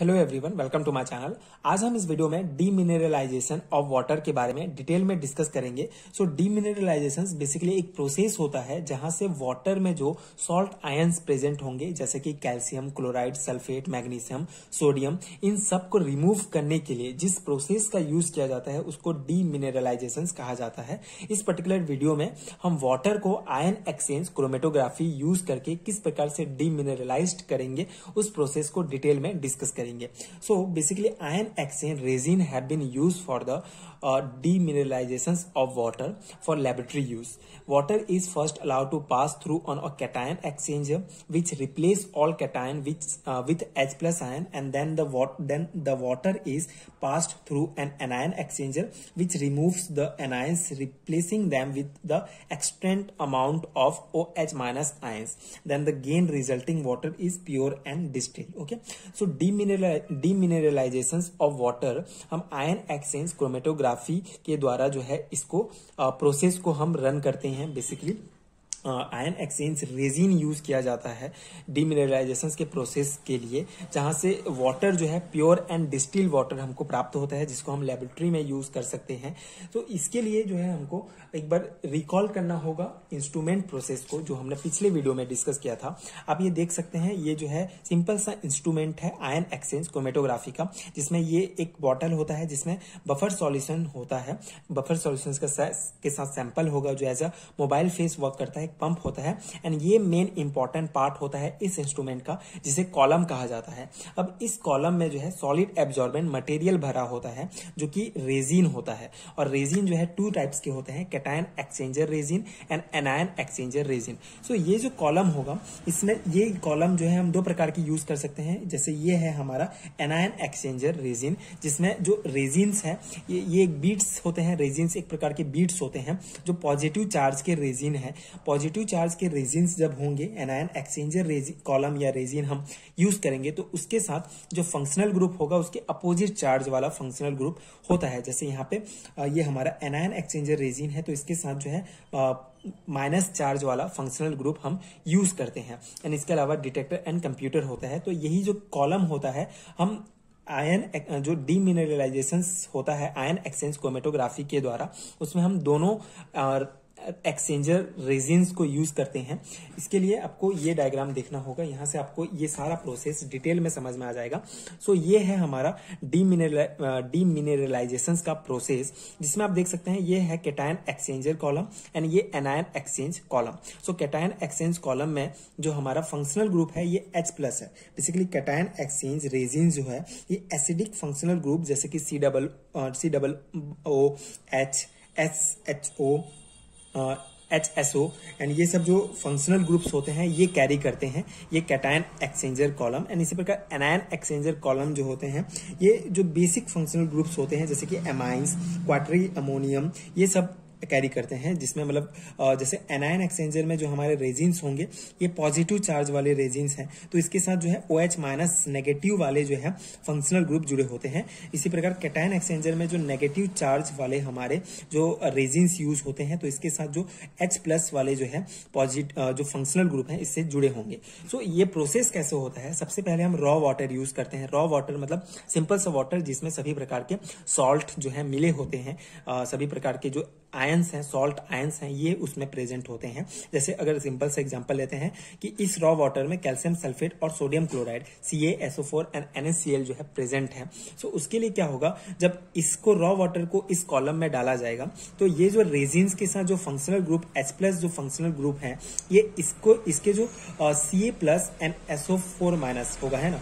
Hello everyone welcome to my channel आज हम इस वीडियो में डीमिनरलाइजेशन ऑफ़ वाटर के बारे में डिटेल में डिस्कस करेंगे। सो डीमिनरलाइजेशन बेसिकली एक प्रोसेस होता है जहाँ से वाटर में जो सॉल्ट आयंस प्रेजेंट होंगे, जैसे कि calcium chloride sulphate magnesium sodium इन सबको रिमूव करने के लिए जिस प्रोसेस का यूज़ किया जाता है, उसको डीमिनरलाइजेशन कहा जाता है। इस पर्टिकुलर वीडियो में हम वाटर को आयन एक्सचेंज क्रोमेटोग्राफी यूज़ करके किस प्रकार से डीमिनरलाइज करेंगे, उस प्रोसेस को डिटेल में डिस्कस करेंगे। करेंगे so basically ion exchange resin have been use for the demineralization of water for laboratory use. Water is first allowed to pass through on a cation exchanger which replace all cation which, uh, with H plus ion and then the, wat then the water is passed through an anion exchanger which removes the anions replacing them with the extent amount of OH minus ions. Then the gain resulting water is pure and distilled. Okay. So demineralisation of water हम ion exchange chromatography के द्वारा जो है इसको uh, process को हम run करते हैं basically ion exchange resin use किया जाता है डिमिनरलाइजेशन के प्रोसेस के लिए, जहाँ से वाटर जो है प्योर एंड डिस्टिल वाटर हमको प्राप्त होता है, जिसको हम लेबोरेटरी में यूज़ कर सकते हैं। तो इसके लिए जो है हमको एक बार रिकॉल करना होगा इंस्ट्रूमेंट प्रोसेस को, जो हमने पिछले वीडियो में डिस्कस किया था। आप ये देख सकते हैं, ये जो है सिंपल सा इंस्ट्रूमेंट है आयन एक्सचेंज क्रोमेटोग्राफी का, जिसमें ये एक बॉटल होता है, जिसमें बफर सॉल्यूशन होता है। बफर सॉल्यूशन के साथ सैंपल होगा, जो as a mobile phase work करता है एक पंप होता है एंड ये मेन इंपॉर्टेंट पार्ट होता है इस इंस्ट्रूमेंट का, जिसे कॉलम कहा जाता है। अब इस कॉलम में जो है सॉलिड एब्जॉर्बेंट मटेरियल भरा होता है, जो कि रेजिन होता है। और रेजिन जो है टू टाइप्स के होते हैं cation exchanger resin and anion exchanger resin so ये जो कॉलम होगा, इसमें ये कॉलम जो है हम दो प्रकार की यूज़ कर सकते हैं। जैसे ये है हमारा एनायन एक्सचेंजर रेजिन जिसमें जो रेजिन्स है, ये ये बीट्स होते हैं रेजिन्स एक प्रकार के बीट्स होते हैं, जो पॉजिटिव चार्ज के रेजिन है। पॉजिटिव चार्ज के रेजिन जब होंगे एनायन एक्सचेंजर कॉलम या रेजिन हम यूज़ करेंगे तो उसके साथ जो फंक्शनल ग्रुप होगा, उसके अपोजिट चार्ज वाला फंक्शनल ग्रुप होता है। जैसे यहाँ पे ये हमारा एनायन एक्सचेंजर रेजिन है तो इसके साथ जो है माइनस चार्ज वाला फंक्शनल ग्रुप हम यूज़ करते हैं। एंड इसके अलावा डिटेक्टर एंड कंप्यूटर होता है तो यही जो कॉलम होता है, हम आयन जो डीमिनरलाइजेशन होता है आयन एक्सचेंज कोमेटोग्राफी के द्वारा, उसमें हम दोनों एक्सचेंजर रेजिन्स को यूज़ करते हैं। इसके लिए आपको ये डायग्राम देखना होगा। यहाँ से आपको ये सारा प्रोसेस डिटेल में समझ में आ जाएगा। सो ये है हमारा डीमिनरलाइजेशन का प्रोसेस, जिसमें आप देख सकते हैं, ये है केटायन एक्सचेंजर कॉलम एंड ये anion exchange column. So cation exchange column में जो हमारा फंक्शनल ग्रुप है, ये एच प्लस है। बेसिकली केटायन एक्सचेंज रेजिन जो है, ये एसिडिक फंक्शनल ग्रुप जैसे कि C double C double O H S H O H S O and ये सब जो फंक्शनल ग्रुप्स होते हैं, ये कैरी करते हैं, ये कैटायन एक्सचेंजर कॉलम एंड इसी प्रकार एनायन एक्सचेंजर कॉलम जो होते हैं, ये जो बेसिक फंक्शनल ग्रुप्स होते हैं, जैसे कि एमाइंस क्वाटरी अमोनियम ये सब कैरी करते हैं जिसमें मतलब जैसे एनायन एक्सचेंजर में जो हमारे रेजिन्स होंगे ये पॉजिटिव चार्ज वाले रेजिन्स हैं। तो इसके साथ जो है ओ एच माइनस नेगेटिव वाले जो है फंक्शनल ग्रुप जुड़े होते हैं। इसी प्रकार कैटायन एक्सचेंजर में जो नेगेटिव चार्ज वाले हमारे जो रेजिन्स यूज़ होते हैं तो इसके साथ जो एच प्लस वाले जो है पॉजिटिव जो फंक्शनल ग्रुप है इससे जुड़े होंगे। सो so, ये प्रोसेस कैसे होता है? सबसे पहले हम रॉ वाटर यूज़ करते हैं। रॉ वाटर मतलब सिंपल सा वाटर जिसमें सभी प्रकार के सॉल्ट जो है मिले होते हैं सभी प्रकार के जो आयंस हैं सॉल्ट आयंस हैं ये उसमें प्रेजेंट होते हैं। जैसे अगर सिंपल से एग्जांपल लेते हैं कि इस रॉ वाटर में कैल्शियम सल्फेट और sodium chloride C SO four and NSCL जो है प्रेजेंट है। सो so, उसके लिए क्या होगा? जब इसको रॉ वाटर को इस कॉलम में डाला जाएगा तो ये जो रेजिन्स के साथ जो फंक्शनल ग्रुप एच प्लस जो फंक्शनल ग्रुप है ये इसको इसके जो C A plus and SO four minus होगा है ना?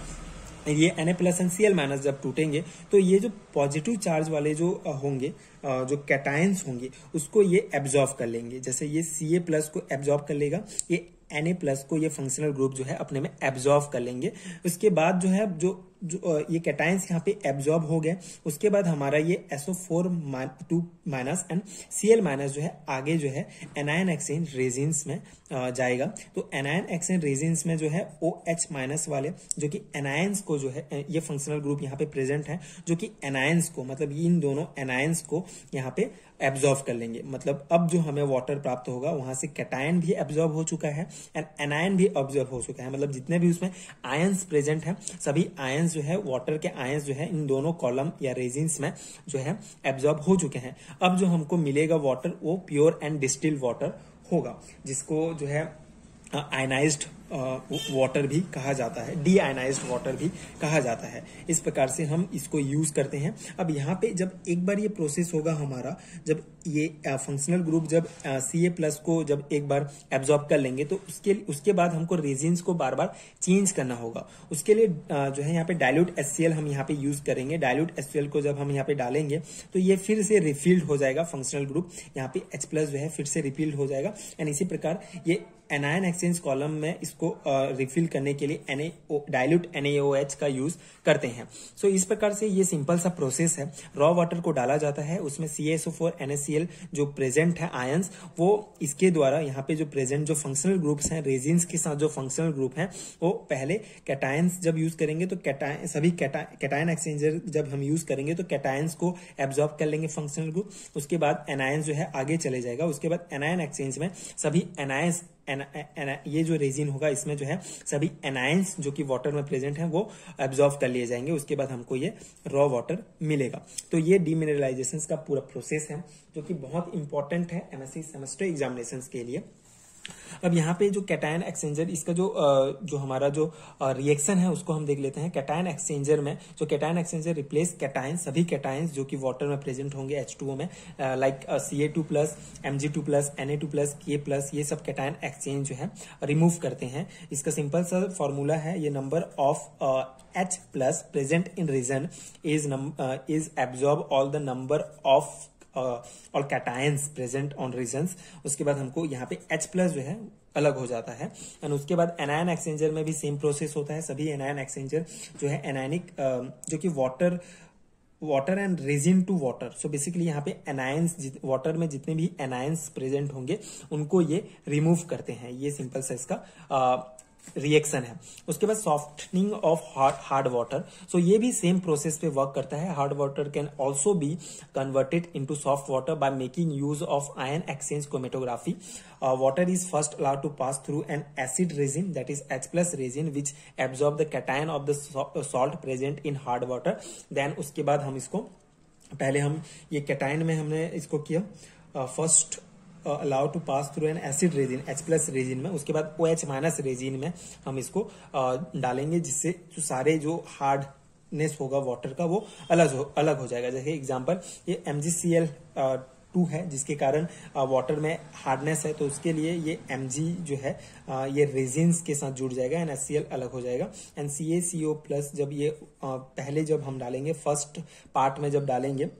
ये N A plus N C L minus जब टूटेंगे तो ये जो पॉजिटिव चार्ज वाले जो होंगे जो कैटायंस होंगे, उसको ये एब्जॉर्व कर लेंगे। जैसे ये सी ए प्लस को एब्जॉर्व कर लेगा, ये एन ए प्लस को ये फंक्शनल ग्रुप जो है अपने में एब्जॉर्व कर लेंगे। उसके बाद जो है, जो जो ये कैटाइंस यहाँ पे एब्जॉर्ब हो गए। उसके बाद हमारा ये SO four two minus and CL minus जो है, आगे जो है एनायन एक्सचेंज रेजिन्स में जाएगा। तो एनायन एक्सचेंज रेजिन्स में जो है ओ एच माइनस वाले, जो कि एनायंस को जो है ये फंक्शनल ग्रुप यहाँ पे प्रेजेंट है, जो कि एनायंस को मतलब इन दोनों एनायंस को यहाँ पे एब्जॉर्व कर लेंगे। मतलब अब जो हमें वाटर प्राप्त होगा, वहाँ से कैटायन भी एब्जॉर्व हो चुका है एंड एनायन भी ऑब्जॉर्व हो चुका है। मतलब जितने भी उसमें आयंस प्रेजेंट है, सभी आयंस आयंस जो है वाटर के आयंस जो है, इन दोनों कॉलम या रेजिन्स में जो है एब्जॉर्ब हो चुके हैं। अब जो हमको मिलेगा वाटर वो प्योर एंड डिस्टिल वाटर होगा, जिसको जो है आयनाइज्ड वाटर भी कहा जाता है डी वाटर भी कहा जाता है। इस प्रकार से हम इसको यूज़ करते हैं। अब यहाँ पे जब एक बार ये प्रोसेस होगा हमारा जब ये फंक्शनल ग्रुप जब सी ए प्लस को जब एक बार एब्जॉर्ब कर लेंगे तो उसके उसके बाद हमको रेजिन्स को बार बार चेंज करना होगा। उसके लिए आ, जो है यहाँ पे डायल्यूट एस हम यहाँ पे यूज़ करेंगे। डायल्यूट एस को जब हम यहाँ पे डालेंगे तो ये फिर से रिफिल्ड हो जाएगा फंक्शनल ग्रुप यहाँ पे एच प्लस जो है फिर से रिफिल्ड हो जाएगा। एंड इसी प्रकार ये एनायन एक्सचेंज कॉलम में इसको रिफिल करने के लिए एन डायल्यूट एनएओएच का यूज़ करते हैं। सो so, इस प्रकार से ये सिंपल सा प्रोसेस है। रॉ वाटर को डाला जाता है। उसमें सी एस एनएससीएल जो प्रेजेंट है आयंस वो इसके द्वारा यहाँ पे जो प्रेजेंट जो फंक्शनल ग्रुप्स हैं रेजिन्स के साथ जो फंक्शनल ग्रुप हैं वो पहले कैटायंस जब यूज़ करेंगे तो कैटायन सभी कैटायन एक्सचेंजर जब हम यूज़ करेंगे तो कैटायंस को एब्जॉर्ब कर लेंगे फंक्शनल ग्रुप उसके बाद एनायंस जो है आगे चले जाएगा। उसके बाद एनायन एक्सचेंज में सभी एनायंस एन, एन, ये जो रेजिन होगा, इसमें जो है, सभी एनायंस जो कि वाटर में प्रेजेंट है, वो एब्जॉर्व कर लिए जाएँगे। उसके बाद हमको ये रॉ वाटर मिलेगा। तो ये डिमिनरलाइजेशन का पूरा प्रोसेस है, जो कि बहुत इंपॉर्टेंट है एमएससी सेमेस्टर एग्जामिनेशन के लिए। अब यहाँ पे जो कैटायन एक्सचेंजर इसका जो जो हमारा जो रिएक्शन है, उसको हम देख लेते हैं। कैटायन एक्सचेंजर में, जो कैटायन एक्सचेंजर रिप्लेस कैटायन सभी कैटायंस जो कि वाटर में प्रेजेंट होंगे एच में like C A two plus M G two plus N A two plus K plus ये सब कैटायन एक्सचेंज जो है रिमूव करते हैं। इसका सिंपल सा फॉर्मूला है, ये number of H plus present in resin is is absorb all the number of और कैटायंस प्रेजेंट ऑन रीजन उसके बाद हमको यहाँ पे एच प्लस जो है, अलग हो जाता है। एंड उसके बाद एनायन एक्सचेंजर में भी सेम प्रोसेस होता है। सभी एनायन एक्सचेंजर जो है एनायनिक जो कि water water and resin to water so basically यहाँ पे एनायंस वाटर में जितने भी एनायंस प्रेजेंट होंगे, उनको ये रिमूव करते हैं। ये सिंपल सा इसका रिएक्शन है। उसके बाद softening of hard water so ये भी सेम प्रोसेस पे वर्क करता है। Hard water can also be converted into soft water by making use of ion exchange chromatography water is first allowed to pass through an acid resin that is H plus resin which absorb the cation of the salt present in hard water then उसके बाद हम इसको पहले हम ये cation में हमने इसको किया। First uh, allow to pass through an acid resin H plus resin में उसके बाद ओ एच माइनस रेजिन में हम इसको uh, डालेंगे जिससे जो सारे जो हार्डनेस होगा वाटर का वो अलग हो अलग हो जाएगा। जैसे एग्जांपल ये M G C L two है जिसके कारण वाटर uh, में हार्डनेस है तो उसके लिए ये एमजी जो है uh, ये रेजिन्स के साथ जुड़ जाएगा एंड एस अलग हो जाएगा। And C A C O plus जब ये uh, पहले जब हम डालेंगे फ़र्स्ट पार्ट में जब डालेंगे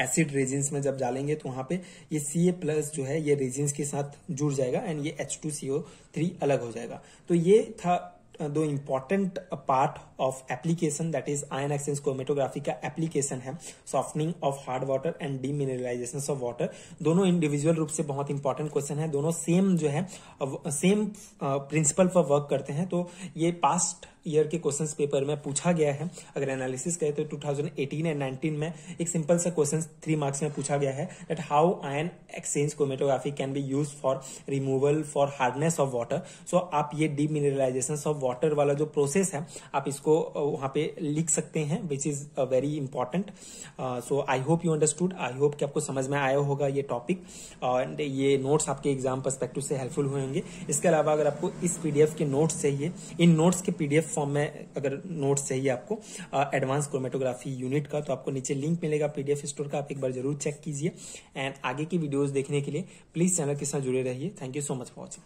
एसिड रेजिन्स में जब डालेंगे तो वहाँ पे ये सी ए प्लस जो है, ये रेजिन्स के साथ जुड़ जाएगा एंड ये H two C O three अलग हो जाएगा। तो ये था दो important part of application that is ion exchange chromatography का एप्लीकेशन है। Softening of hard water and demineralization of water दोनों इंडिविजुअल रूप से बहुत इंपॉर्टेंट क्वेश्चन है। दोनों सेम जो है सेम प्रिंसिपल पर वर्क करते हैं। तो ये पास्ट ईयर के क्वेश्चन पेपर में पूछा गया है। अगर एनालिसिस करें तो 2018 एंड 19 में एक सिंपल सा क्वेश्चन थ्री मार्क्स में पूछा गया है that how ion exchange chromatography can be use for removal for hardness of water so आप ये डीमिनरलाइजेशन ऑफ़ वाटर वाला जो प्रोसेस है, आप इसको वहाँ पे लिख सकते हैं which is very important so I hope you understood I hope कि आपको समझ में आया होगा ये टॉपिक एंड ये नोट्स आपके एग्ज़ाम परस्पेक्टिव से हेल्पफुल होंगे। इसके अलावा अगर आपको इस पीडीएफ के नोट्स चाहिए, इन नोट्स के पीडीएफ फॉर्म में अगर नोट्स चाहिए आपको एडवांस क्रोमेटोग्राफी यूनिट का तो आपको नीचे लिंक मिलेगा पीडीएफ स्टोर का, आप एक बार ज़रूर चेक कीजिए। एंड आगे की वीडियोज़ देखने के लिए प्लीज़ चैनल के साथ जुड़े रहिए। Thank you so much for watching